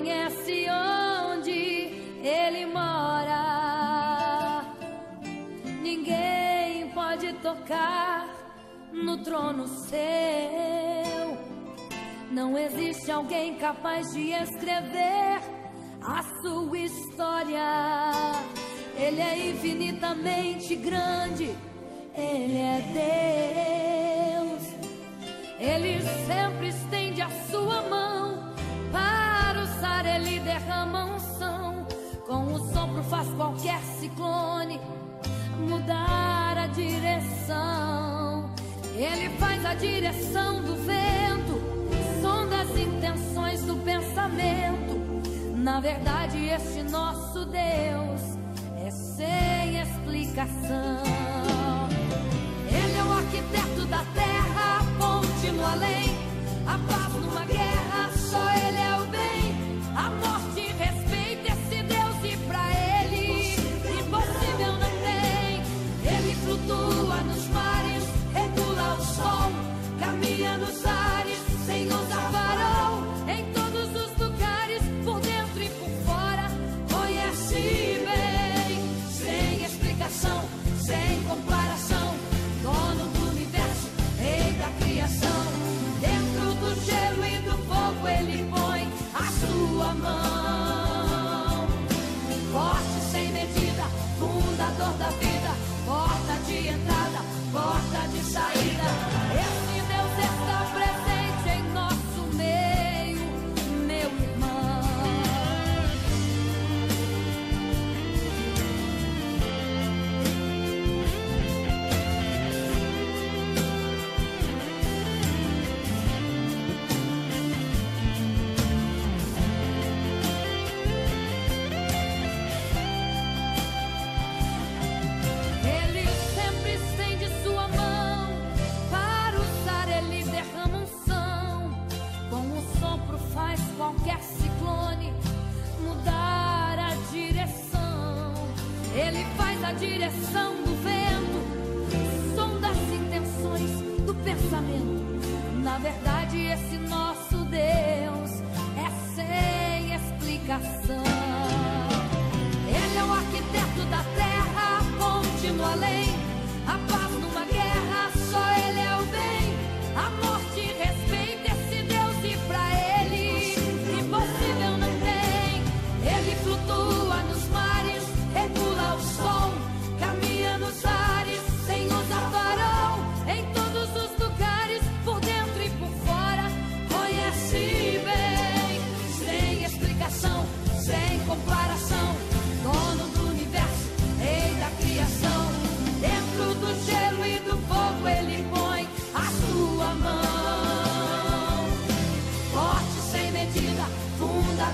conhece onde ele mora. Ninguém pode tocar no trono seu. Não existe alguém capaz de escrever a sua história. Ele é infinitamente grande, ele é Deus. Ele sempre esteve derrama unção. Com o sopro faz qualquer ciclone mudar a direção. Ele faz a direção do vento, sonda as intenções do pensamento. Na verdade, este nosso Deus é sem explicação. a direção do vento, som das intenções do pensamento. Na verdade, esse nosso Deus é sem explicação.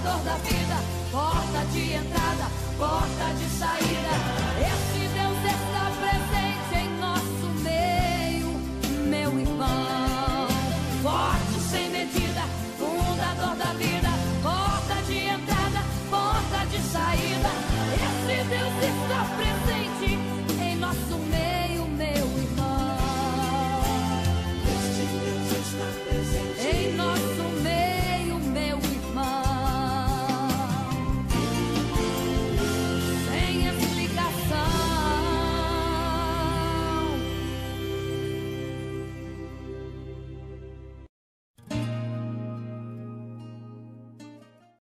dor da vida, porta de entrada, porta de saída. Eu